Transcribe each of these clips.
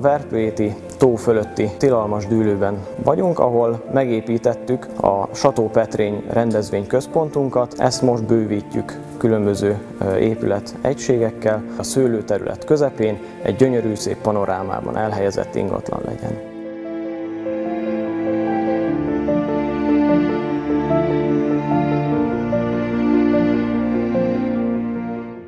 Verpőéti tó fölötti tilalmas dűlőben vagyunk, ahol megépítettük a Sató Petrény rendezvényközpontunkat. Ezt most bővítjük különböző épület egységekkel. A szőlőterület közepén egy gyönyörű szép panorámában elhelyezett ingatlan legyen.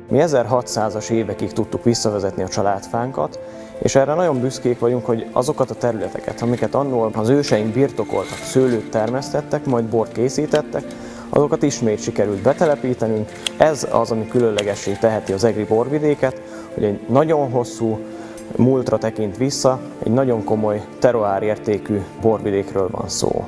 Mi 1600-as évekig tudtuk visszavezetni a családfánkat, és erre nagyon büszkék vagyunk, hogy azokat a területeket, amiket annól az őseink birtokoltak, szőlőt termesztettek, majd bort készítettek, azokat ismét sikerült betelepítenünk. Ez az, ami különlegessé teheti az egri borvidéket, hogy egy nagyon hosszú múltra tekint vissza, egy nagyon komoly teroár borvidékről van szó.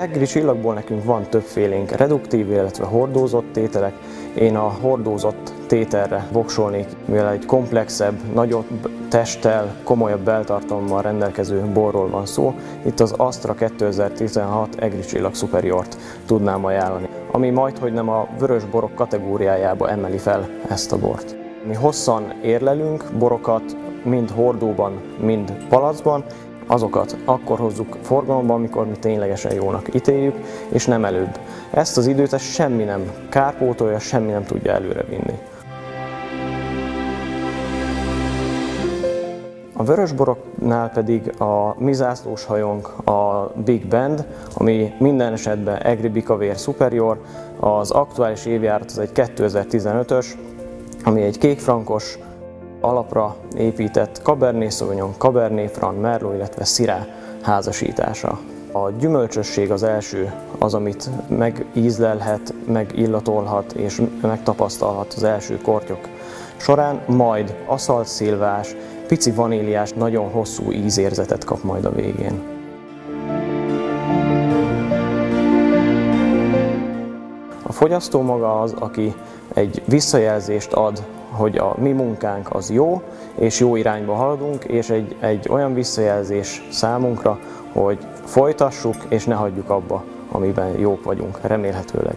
Egri csillagból nekünk van többfélénk reduktív, illetve hordózott tételek. Én a hordózott tételre voksolnék, mivel egy komplexebb, nagyobb testtel, komolyabb beltartalommal rendelkező borról van szó. Itt az Astra 2016 Egri Csillag Superiort tudnám ajánlani, ami majd, hogy nem a vörös borok kategóriájába emeli fel ezt a bort. Mi hosszan érlelünk borokat, mind hordóban, mind palacban, azokat akkor hozzuk forgalomba, amikor mi ténylegesen jónak ítéljük, és nem előbb. Ezt az időt ezt semmi nem kárpótolja, semmi nem tudja előre vinni. A vörösboroknál pedig a mi zászlós hajónk a Big Band, ami minden esetben Egri Bikavér Superior, az aktuális évjárat az egy 2015-ös, ami egy kékfrankos, alapra épített Cabernet Sauvignon, Cabernet Franc, Merlot, illetve Syrah házasítása. A gyümölcsösség az első, az, amit megízlelhet, megillatolhat és megtapasztalhat az első kortyok során, majd aszalt szilvás, pici vaníliás, nagyon hosszú ízérzetet kap majd a végén. A fogyasztó maga az, aki egy visszajelzést ad hogy a mi munkánk az jó, és jó irányba haladunk, és egy, egy olyan visszajelzés számunkra, hogy folytassuk, és ne hagyjuk abba, amiben jók vagyunk, remélhetőleg.